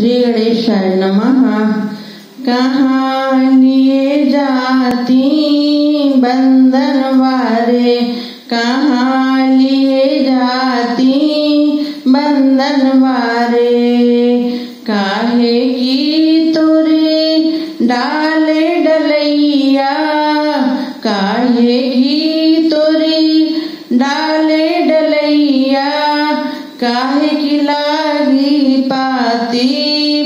श्री गणेशाय नमः कहाँ जाती बंधन वारे कहाँ लिए जाती बंधन वारे काहे की तुरी डाले डलैया। काहे की तुरी डाले डलैया। काहे की लागी पाती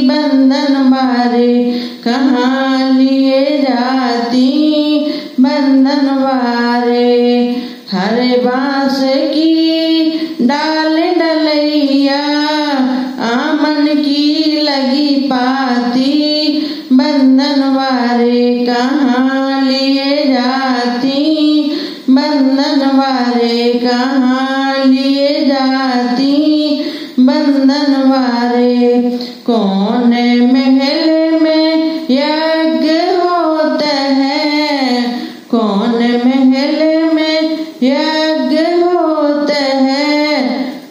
बंधन मारे कहाँ लिए जाती बंधन वारे? हरे बाँस की डाल डलैया, आमन की लगी पाती बंधन वारे। कहाँ लिए जाती बंधन वारे? कहाँ लिए जाती बंधन वारे कौन महल में यज्ञ होता है? कौन महल में यज्ञ होता है?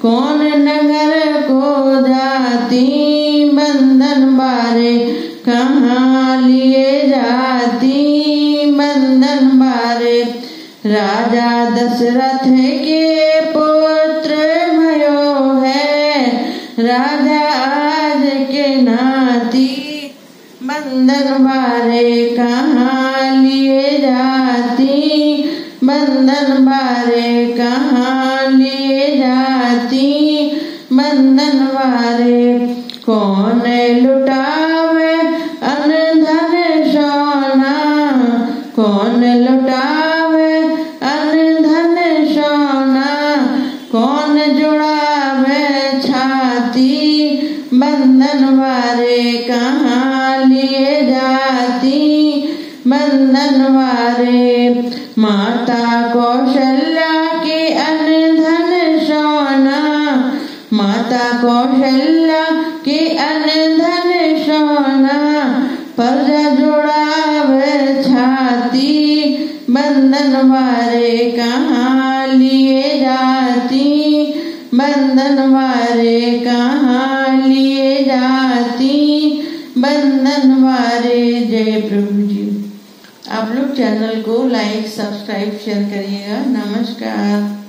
कौन नगर को जाती बंधन बारे? कहाँ लिए जाती बंधन बारे? राजा दशरथ के पुत्र बंधन बारे कहाँ लिए जाती बंधन बारे कहाँ लिए जाती बंधन बारे कौन लुटावे अनधन सोना कौन लुटावे अनधन सोना कौन जुड़ावे छाती बंधन बारे कहाँ बंधन वारे। माता कौशल्या के अनधन सोना माता कौशल्या के अनधन सोना पर जुड़ावे छाती बंधन वारे कहाँ लिए जाती? बंधन वारे कहाँ लिए जाती? बंधन वारे जय प्रभु जी। आप लोग चैनल को लाइक सब्सक्राइब शेयर करिएगा। नमस्कार।